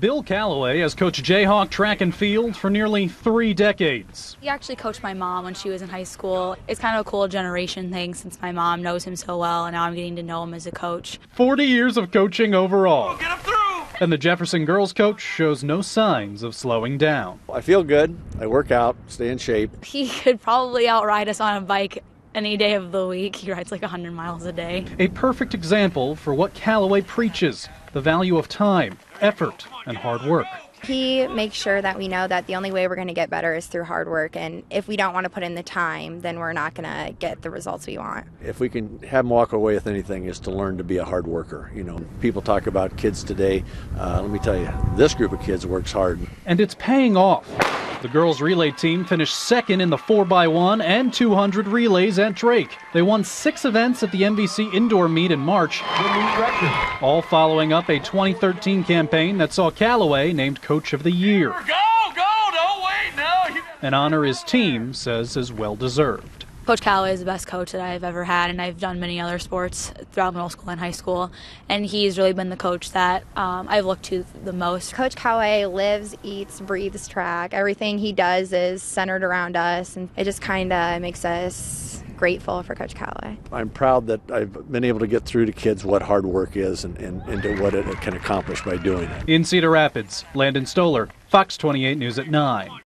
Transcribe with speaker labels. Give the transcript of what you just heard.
Speaker 1: Bill Calloway has coached Jayhawk track and field for nearly three decades.
Speaker 2: He actually coached my mom when she was in high school. It's kind of a cool generation thing since my mom knows him so well, and now I'm getting to know him as a coach.
Speaker 1: 40 years of coaching overall. Get him through! And the Jefferson girls coach shows no signs of slowing down.
Speaker 3: I feel good. I work out, stay in shape.
Speaker 2: He could probably outride us on a bike any day of the week. He rides like 100 miles a day.
Speaker 1: A perfect example for what Calloway preaches the value of time, effort, and hard work.
Speaker 4: He makes sure that we know that the only way we're going to get better is through hard work. And if we don't want to put in the time, then we're not going to get the results we want.
Speaker 3: If we can have them walk away with anything, is to learn to be a hard worker. You know, people talk about kids today. Uh, let me tell you, this group of kids works hard.
Speaker 1: And it's paying off. The girls' relay team finished second in the 4x1 and 200 relays at Drake. They won six events at the MVC indoor meet in March, all following up a 2013 campaign that saw Calloway named Coach of the Year.
Speaker 5: Go, go, don't wait, no.
Speaker 1: An honor his team says is well deserved.
Speaker 2: Coach Calloway is the best coach that I've ever had, and I've done many other sports throughout middle school and high school. And he's really been the coach that um, I've looked to the most.
Speaker 4: Coach Calloway lives, eats, breathes track. Everything he does is centered around us, and it just kind of makes us grateful for Coach Calloway.
Speaker 3: I'm proud that I've been able to get through to kids what hard work is and, and, and to what it can accomplish by doing it.
Speaker 1: In Cedar Rapids, Landon Stolar, Fox 28 News at 9.